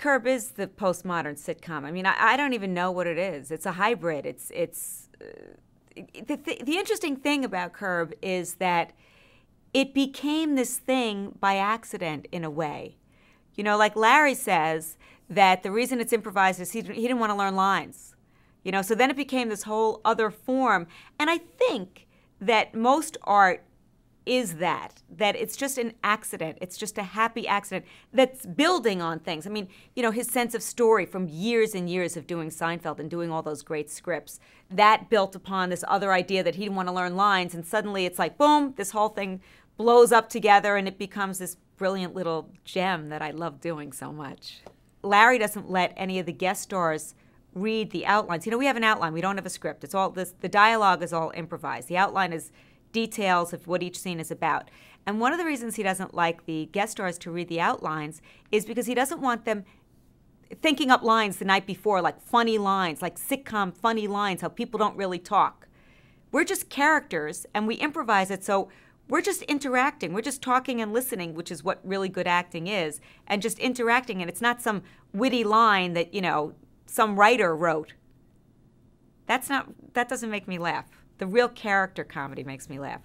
Curb is the postmodern sitcom. I mean, I, I don't even know what it is. It's a hybrid. It's it's uh, the, the the interesting thing about Curb is that it became this thing by accident in a way. You know, like Larry says that the reason it's improvised is he, he didn't want to learn lines. You know, so then it became this whole other form. And I think that most art is that that it's just an accident it's just a happy accident that's building on things. I mean you know his sense of story from years and years of doing seinfeld and doing all those great scripts that built upon this other idea that he didn't want to learn lines and suddenly it's like boom this whole thing blows up together and it becomes this brilliant little gem that i love doing so much. Larry doesn't let any of the guest stars read the outlines. You know we have an outline we don't have a script. It's all this the dialogue is all improvised. The outline is details of what each scene is about. And one of the reasons he doesn't like the guest stars to read the outlines is because he doesn't want them thinking up lines the night before, like funny lines, like sitcom funny lines, how people don't really talk. We're just characters and we improvise it, so we're just interacting. We're just talking and listening, which is what really good acting is, and just interacting. And it's not some witty line that, you know, some writer wrote. That's not, that doesn't make me laugh. The real character comedy makes me laugh.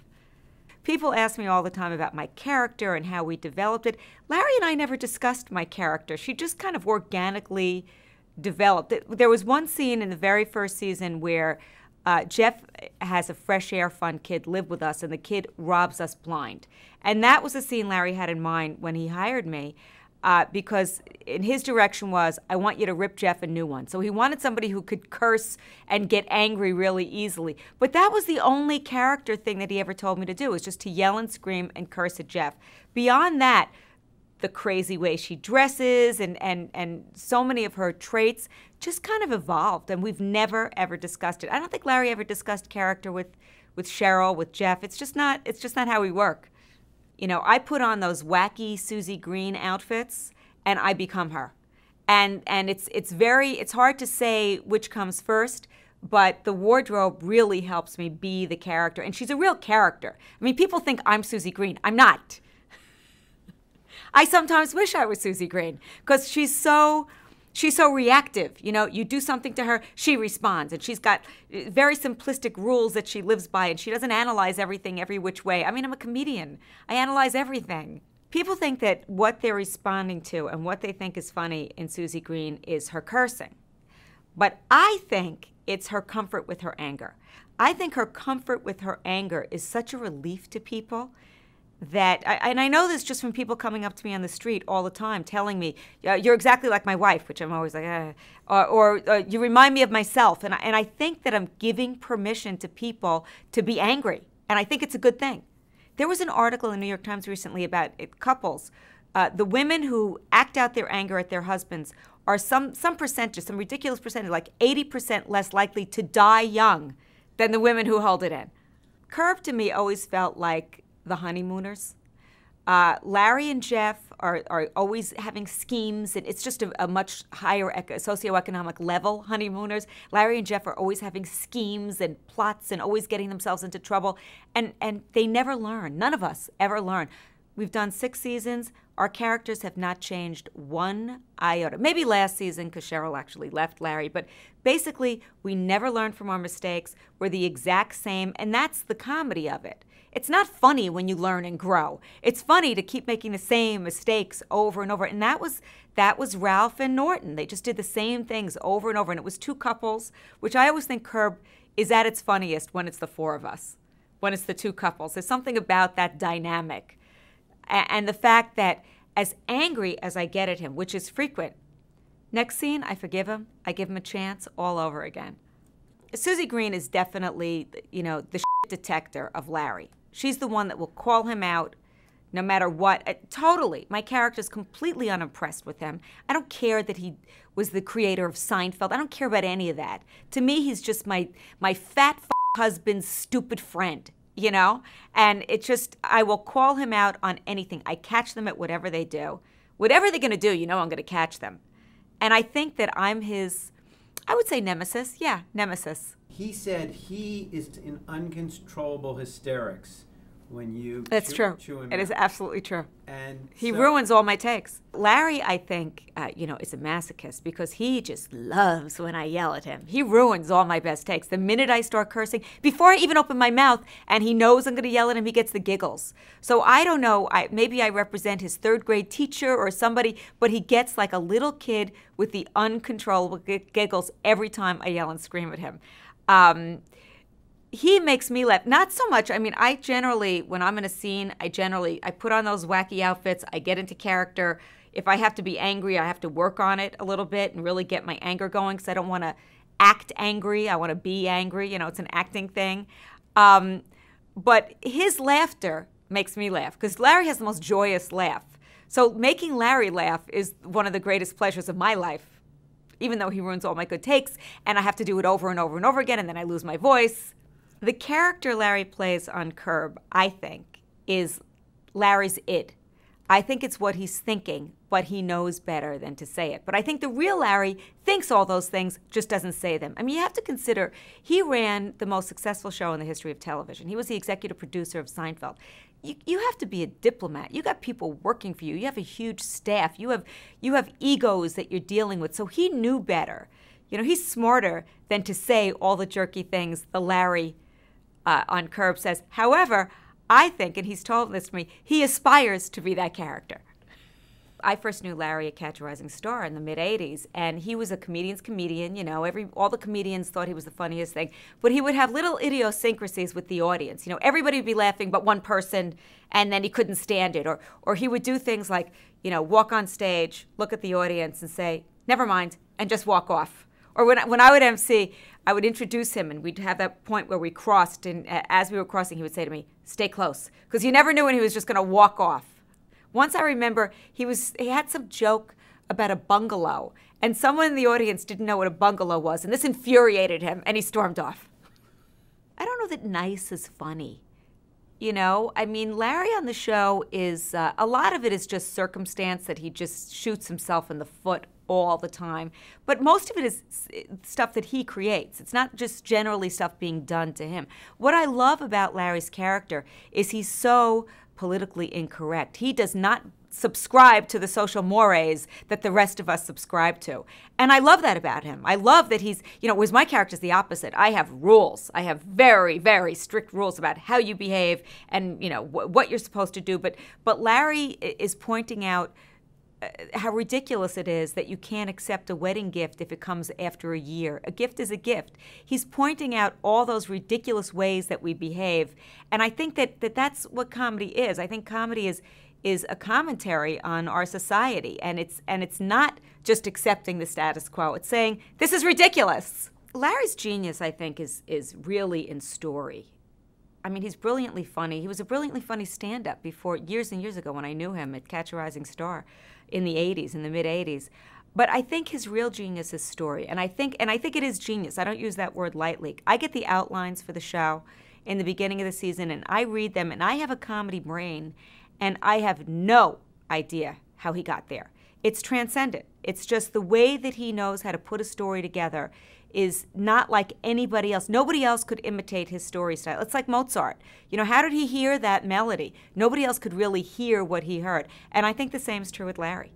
People ask me all the time about my character and how we developed it. Larry and I never discussed my character. She just kind of organically developed. There was one scene in the very first season where uh, Jeff has a fresh air fund kid live with us, and the kid robs us blind. And that was a scene Larry had in mind when he hired me uh, because in his direction was, I want you to rip Jeff a new one. So he wanted somebody who could curse and get angry really easily. But that was the only character thing that he ever told me to do, was just to yell and scream and curse at Jeff. Beyond that, the crazy way she dresses and, and, and so many of her traits just kind of evolved and we've never ever discussed it. I don't think Larry ever discussed character with, with Cheryl, with Jeff. It's just not it's just not how we work. You know, I put on those wacky Susie Greene outfits and I become her. And and it's it's very it's hard to say which comes first, but the wardrobe really helps me be the character. And she's a real character. I mean, people think I'm Susie Greene. I'm not. I sometimes wish I was Susie Greene because she's so she's so reactive. You know, you do something to her, she responds, and she's got uh, very simplistic rules that she lives by, and she doesn't analyze everything every which way. I mean, I'm a comedian, I analyze everything. People think that what they're responding to and what they think is funny in Susie Greene is her cursing. But I think it's her comfort with her anger. I think her comfort with her anger is such a relief to people that and I know this just from people coming up to me on the street all the time telling me you're exactly like my wife which I'm always like eh. or, or uh, you remind me of myself and I, and I think that I'm giving permission to people to be angry and I think it's a good thing there was an article in the New York Times recently about it, couples uh, the women who act out their anger at their husbands are some some percentage some ridiculous percentage like 80% less likely to die young than the women who hold it in Curb to me always felt like the honeymooners. Uh, Larry and Jeff are, are always having schemes, and it's just a, a much higher eco- socioeconomic level honeymooners. Larry and Jeff are always having schemes and plots and always getting themselves into trouble, and, and they never learn. None of us ever learn. We've done six seasons. Our characters have not changed one iota. Maybe last season, because Cheryl actually left Larry, but basically, we never learn from our mistakes. We're the exact same, and that's the comedy of it. It's not funny when you learn and grow. It's funny to keep making the same mistakes over and over. And that was that was Ralph and Norton. They just did the same things over and over. And it was two couples, which I always think Curb is at its funniest when it's the four of us, when it's the two couples. There's something about that dynamic. And the fact that as angry as I get at him, which is frequent, next scene, I forgive him, I give him a chance all over again. Susie Greene is definitely, you know, the detector of Larry. She's the one that will call him out no matter what. Uh, totally. My character is completely unimpressed with him. I don't care that he was the creator of Seinfeld. I don't care about any of that. To me, he's just my my fat husband's stupid friend, you know? And it just I will call him out on anything. I catch them at whatever they do. Whatever they're going to do, you know I'm going to catch them. And I think that I'm his I would say nemesis. Yeah, nemesis. He said he is in uncontrollable hysterics when you That's chew, true. chew him It is absolutely true. And He so- ruins all my takes. Larry, I think, uh, you know, is a masochist because he just loves when I yell at him. He ruins all my best takes. The minute I start cursing, before I even open my mouth, and he knows I'm going to yell at him, he gets the giggles. So I don't know. I, maybe I represent his third grade teacher or somebody, but he gets like a little kid with the uncontrollable giggles every time I yell and scream at him. Um, he makes me laugh. Not so much. I mean i generally when i'm in a scene i generally i put on those wacky outfits. I get into character. If i have to be angry i have to work on it a little bit and really get my anger going because i don't want to act angry. I want to be angry. You know it's an acting thing. Um, but his laughter makes me laugh because larry has the most joyous laugh. So making larry laugh is one of the greatest pleasures of my life even though he ruins all my good takes and i have to do it over and over and over again and then i lose my voice the character Larry plays on Curb, I think, is Larry's it. I think it's what he's thinking, but he knows better than to say it. But I think the real Larry thinks all those things, just doesn't say them. I mean, you have to consider he ran the most successful show in the history of television. He was the executive producer of Seinfeld. You, you have to be a diplomat. You got people working for you. You have a huge staff. You have you have egos that you're dealing with. So he knew better. You know, he's smarter than to say all the jerky things the Larry uh, on Curb says. However, I think, and he's told this to me, he aspires to be that character. I first knew Larry at Catch a Rising Star in the mid '80s, and he was a comedian's comedian. You know, every all the comedians thought he was the funniest thing, but he would have little idiosyncrasies with the audience. You know, everybody would be laughing, but one person, and then he couldn't stand it, or or he would do things like, you know, walk on stage, look at the audience, and say, "Never mind," and just walk off. Or when I, when I would MC, I would introduce him, and we'd have that point where we crossed, and as we were crossing, he would say to me, "Stay close," because you never knew when he was just going to walk off. Once I remember he was he had some joke about a bungalow, and someone in the audience didn't know what a bungalow was, and this infuriated him, and he stormed off. I don't know that nice is funny. You know, I mean, Larry on the show is uh, a lot of it is just circumstance that he just shoots himself in the foot all the time. But most of it is stuff that he creates. It's not just generally stuff being done to him. What I love about Larry's character is he's so politically incorrect. He does not subscribe to the social mores that the rest of us subscribe to. And I love that about him. I love that he's, you know, whereas my character's the opposite. I have rules. I have very, very strict rules about how you behave and, you know, wh- what you're supposed to do. But but Larry is pointing out Uh, how ridiculous it is that you can't accept a wedding gift if it comes after a year. A gift is a gift. He's pointing out all those ridiculous ways that we behave, and I think that, that that's what comedy is. I think comedy is is a commentary on our society, and it's and it's not just accepting the status quo. It's saying this is ridiculous. Larry's genius, I think, is is really in story. I mean, he's brilliantly funny. He was a brilliantly funny stand-up before years and years ago when I knew him at Catch a Rising Star in the 80s, in the mid 80s. But I think his real genius is story, and I think and I think it is genius. I don't use that word lightly. I get the outlines for the show in the beginning of the season, and I read them, and I have a comedy brain, and I have no idea how he got there. It's transcendent. It's just the way that he knows how to put a story together is not like anybody else. Nobody else could imitate his story style. It's like Mozart. You know, how did he hear that melody? Nobody else could really hear what he heard. And I think the same is true with Larry.